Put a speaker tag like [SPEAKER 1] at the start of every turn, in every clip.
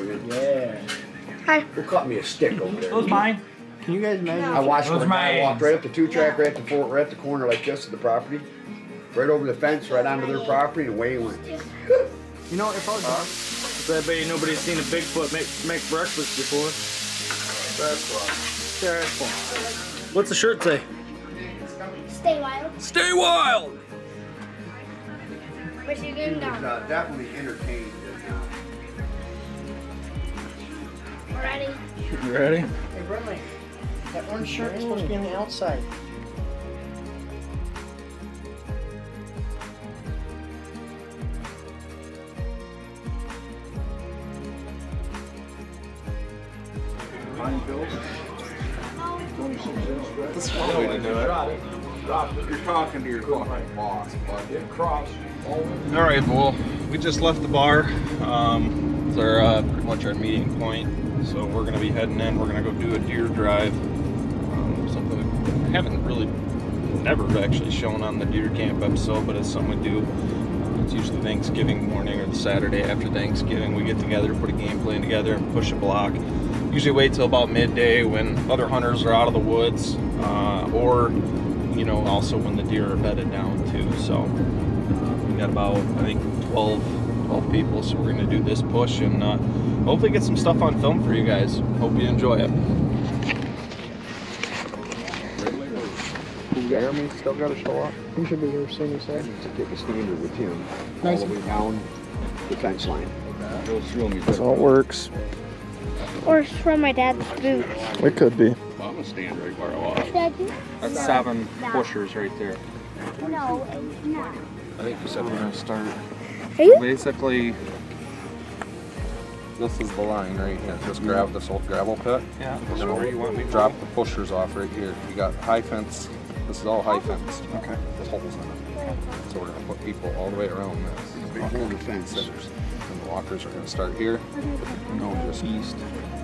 [SPEAKER 1] for you.
[SPEAKER 2] Yeah.
[SPEAKER 3] Hi.
[SPEAKER 1] Who cut me a stick over there?
[SPEAKER 2] Those mine. Can you guys imagine?
[SPEAKER 1] I watched
[SPEAKER 2] Those
[SPEAKER 1] the guy
[SPEAKER 2] mine.
[SPEAKER 1] walk right up the two track, right at the four, right at the corner like this of the property, right over the fence, right onto their property, and away he went.
[SPEAKER 2] You know, if I was I bet you nobody's seen a Bigfoot make make breakfast before.
[SPEAKER 1] That's right.
[SPEAKER 2] Terrible. What's the shirt say?
[SPEAKER 3] Stay wild.
[SPEAKER 2] Stay wild.
[SPEAKER 3] Where's you going
[SPEAKER 1] He was
[SPEAKER 3] down?
[SPEAKER 1] uh, definitely entertained.
[SPEAKER 3] Ready?
[SPEAKER 2] You ready?
[SPEAKER 4] Hey, Bradley, that orange shirt is supposed to be on the outside.
[SPEAKER 1] You're talking to your fucking boss, bud. Cross.
[SPEAKER 5] All right, well, we just left the bar. Um, it's our uh, pretty much our meeting point. So we're gonna be heading in. We're gonna go do a deer drive. Um, something I haven't really never actually shown on the deer camp episode, but it's something we do. It's usually Thanksgiving morning or the Saturday after Thanksgiving. We get together, put a game plan together, and push a block. Usually wait till about midday when other hunters are out of the woods, uh, or you know also when the deer are bedded down too. So we got about I think 12, 12 people, so we're gonna do this push and uh, hopefully get some stuff on film for you guys. Hope you enjoy it.
[SPEAKER 1] Jeremy still got to show up.
[SPEAKER 4] He should be here soon, he said.
[SPEAKER 1] To take a standard with him
[SPEAKER 4] Nice.
[SPEAKER 1] all the way down the fence line.
[SPEAKER 5] That's how it works.
[SPEAKER 3] Or it's from my dad's boots.
[SPEAKER 5] It could be.
[SPEAKER 1] I'm gonna stand right where I was.
[SPEAKER 3] Daddy?
[SPEAKER 5] That's seven pushers right there.
[SPEAKER 3] No, it's not.
[SPEAKER 5] I think you said we're gonna start.
[SPEAKER 3] Are you?
[SPEAKER 5] Basically, this is the line right here. Just grab this old gravel pit.
[SPEAKER 2] Yeah.
[SPEAKER 5] And where you want me drop the pushers off right here. You got high fence. This is all high fence.
[SPEAKER 2] Okay.
[SPEAKER 5] With holes in it. So we're gonna put people all the way around this.
[SPEAKER 1] Big hole in the fence.
[SPEAKER 5] Sitters. And the walkers are gonna start here. No, just east.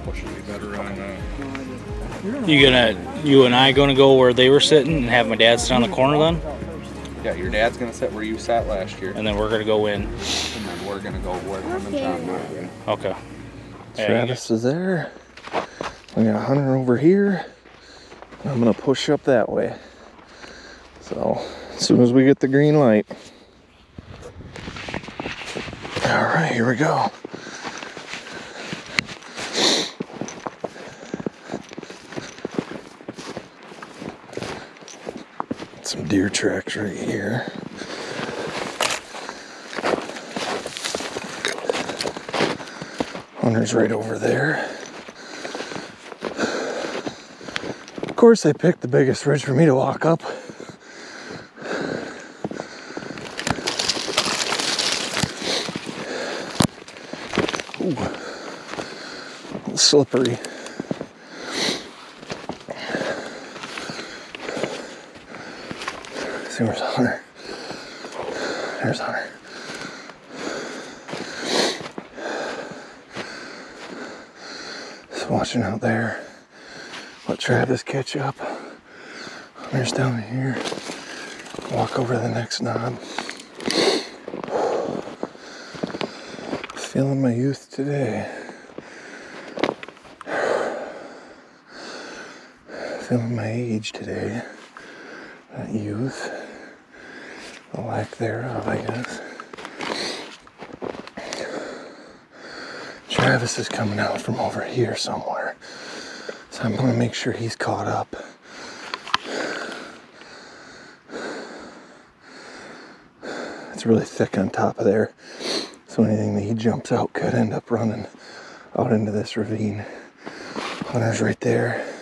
[SPEAKER 5] Pushing be better on. Uh,
[SPEAKER 6] You gonna, you and I gonna go where they were sitting and have my dad sit on the corner then,
[SPEAKER 5] yeah, your dad's gonna sit where you sat last year, and
[SPEAKER 6] and then we're gonna go in.
[SPEAKER 5] And then we're gonna go where him and John went.
[SPEAKER 6] Okay. Yeah,
[SPEAKER 5] Travis is there. We got Hunter over here. I'm gonna push up that way. So as soon as we get the green light. All right, here we go. Some deer tracks right here. Hunter's right over there. Of course, they picked the biggest ridge for me to walk up. Ooh, slippery. See where's Hunter? There's Hunter. Watching out there. Let Travis catch up. Hunter's down here. Walk over the next knob. Feeling my youth today. Feeling my age today. Not youth. The lack thereof, I guess. Travis is coming out from over here somewhere. So I'm going to make sure he's caught up. It's really thick on top of there. So anything that he jumps out could end up running out into this ravine. Hunter's right there.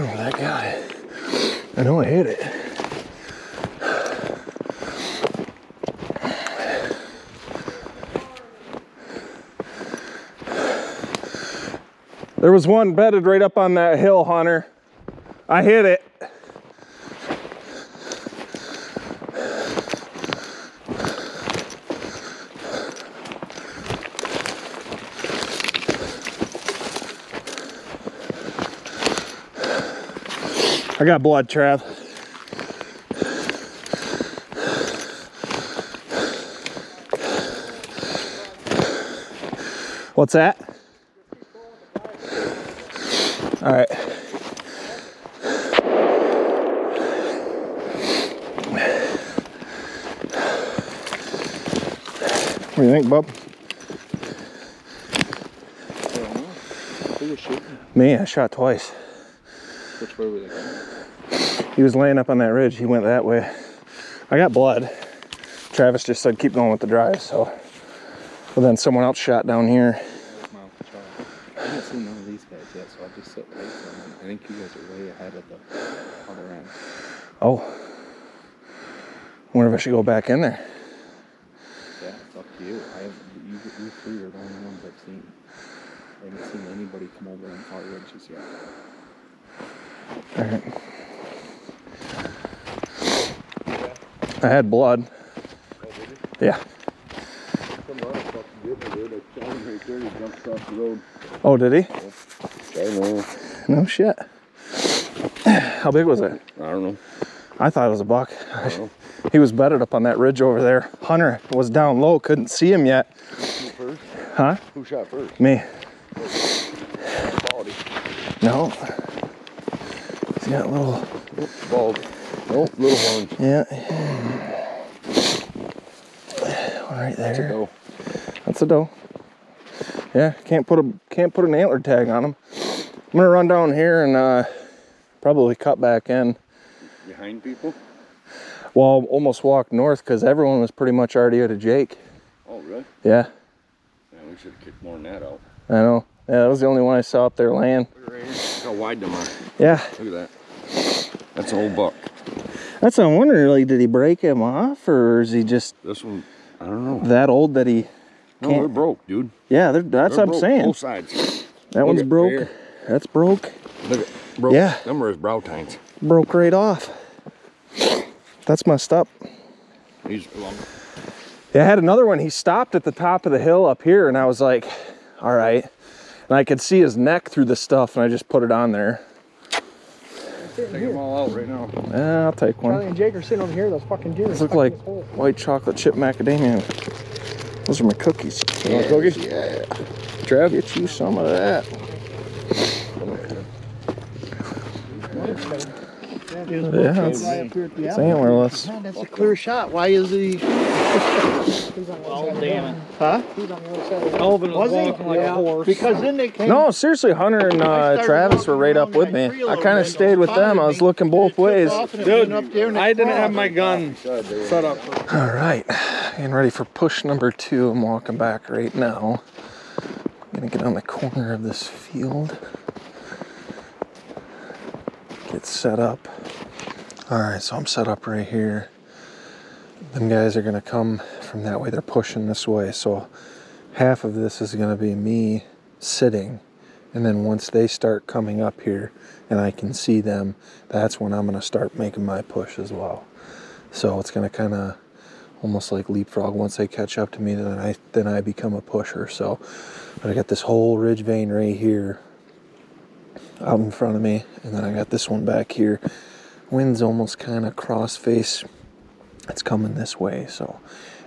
[SPEAKER 5] Oh, that got it. I know I hit it. There was one bedded right up on that hill, Hunter. I hit it. I got blood, Trav. What's that? All right. What do you think, bub?
[SPEAKER 7] Who was shooting?
[SPEAKER 5] Me, I shot twice.
[SPEAKER 7] Way were they going?
[SPEAKER 5] He was laying up on that ridge. He went that way. I got blood. Travis just said keep going with the drive. So, but then someone else shot down here.
[SPEAKER 7] I haven't seen none of these guys yet, so I'll just sit for them. I think you guys are way ahead of the other end.
[SPEAKER 5] Oh, wonder if I should go back in there.
[SPEAKER 7] Yeah, it's up to you. I have you, you three are the only ones I've seen. I haven't seen anybody come over on far ridges yet.
[SPEAKER 5] All right. I had blood. Yeah. Oh, did he? No shit. How big was it?
[SPEAKER 4] I don't know.
[SPEAKER 5] I thought it was a buck. He was bedded up on that ridge over there. Hunter was down low, couldn't see him yet.
[SPEAKER 4] First?
[SPEAKER 5] Huh?
[SPEAKER 4] Who shot first?
[SPEAKER 5] Me. No. Got a little.
[SPEAKER 4] Baldy. Nope, little one.
[SPEAKER 5] Yeah. Right there.
[SPEAKER 4] Go.
[SPEAKER 5] That's a doe. Yeah, can't put a can't put an antler tag on him. I'm gonna run down here and uh, probably cut back in.
[SPEAKER 4] Behind people?
[SPEAKER 5] Well, almost walk north because everyone was pretty much already at a Jake.
[SPEAKER 4] Oh, really?
[SPEAKER 5] Yeah,
[SPEAKER 4] Yeah, we should have kicked more than that out.
[SPEAKER 5] I know. Yeah, that was the only one I saw up there laying.
[SPEAKER 4] Look right here. Look how wide them are.
[SPEAKER 5] Yeah,
[SPEAKER 4] Look at that. That's an old buck.
[SPEAKER 5] that's what I'm wondering. Like, did he break him off, or is he just
[SPEAKER 4] This one, I don't know.
[SPEAKER 5] that old that he?
[SPEAKER 4] No,
[SPEAKER 5] Can't-
[SPEAKER 4] they're broke, dude.
[SPEAKER 5] Yeah, they're, that's
[SPEAKER 4] They're
[SPEAKER 5] what I'm
[SPEAKER 4] broke,
[SPEAKER 5] saying.
[SPEAKER 4] Both sides.
[SPEAKER 5] That
[SPEAKER 4] Look
[SPEAKER 5] one's broke. That's broke.
[SPEAKER 4] Look at broke.
[SPEAKER 5] Yeah.
[SPEAKER 4] Them are his brow tines.
[SPEAKER 5] Broke right off. That's messed up.
[SPEAKER 4] He's
[SPEAKER 5] Yeah, I had another one. He stopped at the top of the hill up here, and I was like, all right. And I could see his neck through the stuff, and I just put it on there.
[SPEAKER 4] Take them all out right now.
[SPEAKER 5] Yeah, I'll take
[SPEAKER 8] Charlie
[SPEAKER 5] one.
[SPEAKER 8] and Jake are sitting over here. Those fucking deer.
[SPEAKER 5] These look like white chocolate chip macadamia. Those are my cookies. You want cookies? Yeah. Trev, get you some of that. Yeah, that's, it's antlerless.
[SPEAKER 8] That's a clear shot. Why is he?
[SPEAKER 6] Oh, damn it.
[SPEAKER 8] Huh?
[SPEAKER 6] Elvin was
[SPEAKER 8] Was he?
[SPEAKER 6] walking like a horse.
[SPEAKER 8] Because then they came.
[SPEAKER 5] No, seriously, Hunter and uh, Travis were right up with me. I kind of stayed with them. I was looking both ways.
[SPEAKER 6] Dude, I didn't have my gun set up. For,
[SPEAKER 5] All right, getting ready for push number two. I'm walking back right now. I'm gonna get on the corner of this field. Get set up. All right, so I'm set up right here. Them guys are gonna come from that way. They're pushing this way. So half of this is gonna be me sitting. And then once they start coming up here and I can see them, that's when I'm gonna start making my push as well. So it's gonna kind of almost like leapfrog. Once they catch up to me, then I then I become a pusher. So, but I got this whole ridge vein right here out in front of me, and then I got this one back here. Wind's almost kind of cross face. It's coming this way, so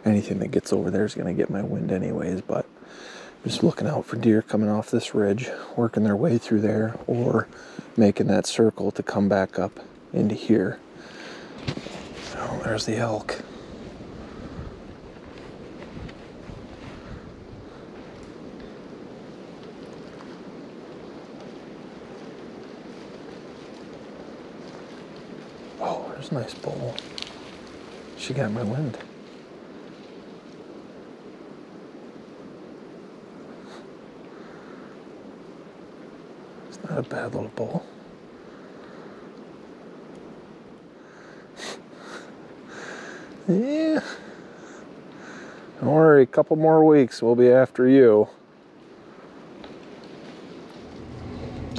[SPEAKER 5] anything that gets over there is gonna get my wind anyways. But just looking out for deer coming off this ridge, working their way through there, or making that circle to come back up into here. Oh, there's the elk. Oh, there's a nice bowl. She got my wind. It's not a bad little bowl. Yeah. Don't worry, a couple more weeks, we'll be after you.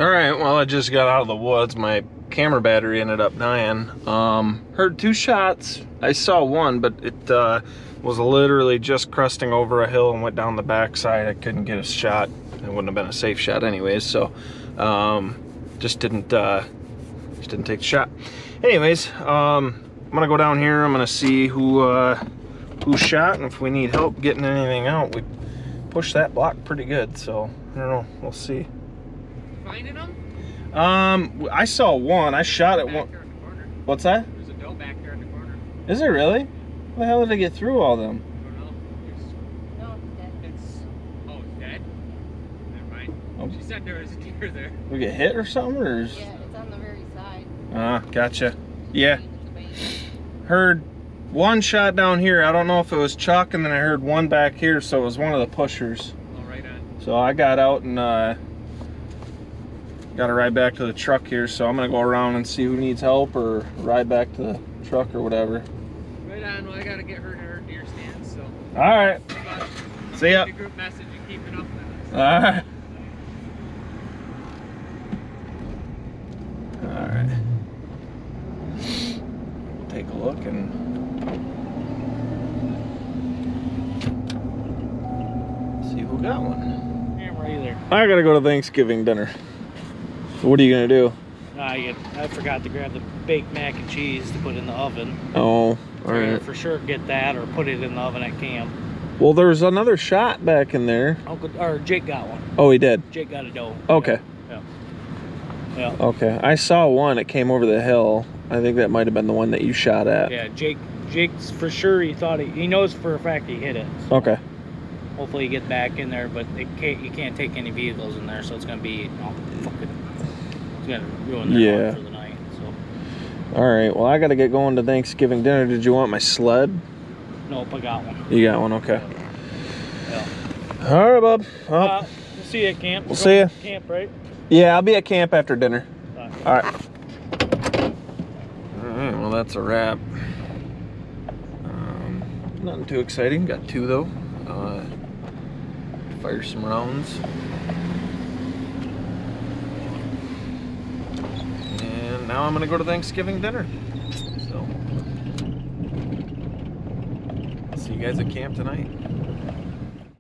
[SPEAKER 5] All right, well, I just got out of the woods. My camera battery ended up dying. Um, heard two shots. I saw one, but it uh, was literally just cresting over a hill and went down the backside. I couldn't get a shot. It wouldn't have been a safe shot, anyways. So, um, just didn't uh, just didn't take the shot. Anyways, um, I'm gonna go down here. I'm gonna see who uh, who shot, and if we need help getting anything out, we push that block pretty good. So I don't know. We'll see.
[SPEAKER 9] Finding them?
[SPEAKER 5] Um, I saw one. I shot at one.
[SPEAKER 9] there in the corner.
[SPEAKER 5] What's that?
[SPEAKER 9] There's a doe back there in the corner.
[SPEAKER 5] Is it really? How the hell did I get through all them?
[SPEAKER 9] I don't know. It's,
[SPEAKER 3] No,
[SPEAKER 9] it's oh, it's dead. Never mind.
[SPEAKER 5] Oh.
[SPEAKER 9] She said there was a deer there.
[SPEAKER 5] We get hit or something, or? Is...
[SPEAKER 10] Yeah, it's on the very side.
[SPEAKER 5] Ah, gotcha. Yeah,
[SPEAKER 10] At the base.
[SPEAKER 5] heard one shot down here. I don't know if it was Chuck, and then I heard one back here, so it was one of the pushers.
[SPEAKER 9] Oh, right on.
[SPEAKER 5] So I got out and uh, got to ride back to the truck here. So I'm gonna go around and see who needs help, or ride back to the truck or whatever.
[SPEAKER 9] Right on. Well, I gotta get her to her deer stand. So.
[SPEAKER 5] All right. See ya.
[SPEAKER 9] Group message and keep it up.
[SPEAKER 5] All right. All right. We'll take a look and see who got one.
[SPEAKER 6] Yeah, right there.
[SPEAKER 5] I gotta go to Thanksgiving dinner. What are you gonna do?
[SPEAKER 6] I I forgot to grab the baked mac and cheese to put in the oven.
[SPEAKER 5] Oh, all right.
[SPEAKER 6] For sure, get that or put it in the oven at camp.
[SPEAKER 5] Well, there's another shot back in there.
[SPEAKER 6] Uncle or Jake got one.
[SPEAKER 5] Oh, he did.
[SPEAKER 6] Jake got a doe.
[SPEAKER 5] Okay.
[SPEAKER 6] Yeah. Yeah.
[SPEAKER 5] Okay. I saw one. It came over the hill. I think that might have been the one that you shot at.
[SPEAKER 6] Yeah, Jake. Jake's for sure. He thought he, he knows for a fact he hit it. So
[SPEAKER 5] Okay.
[SPEAKER 6] Hopefully he get back in there, but it can't. You can't take any vehicles in there, so it's gonna be you know, fucking. Gonna ruin
[SPEAKER 5] Yeah.
[SPEAKER 6] for the night. So
[SPEAKER 5] All right. Well, I got to get going to Thanksgiving dinner. Did you want my sled?
[SPEAKER 6] nope, I got one.
[SPEAKER 5] You got one. Okay.
[SPEAKER 6] Yeah.
[SPEAKER 5] All right, bub. Well,
[SPEAKER 6] Uh, we'll see you at camp.
[SPEAKER 5] We'll see
[SPEAKER 6] to Camp, right?
[SPEAKER 5] yeah, I'll be at camp after dinner. All right. All right. Well, that's a wrap. Um, nothing too exciting. Got two though. Uh, fire some rounds. And now I'm gonna go to Thanksgiving dinner. So, see you guys at camp tonight.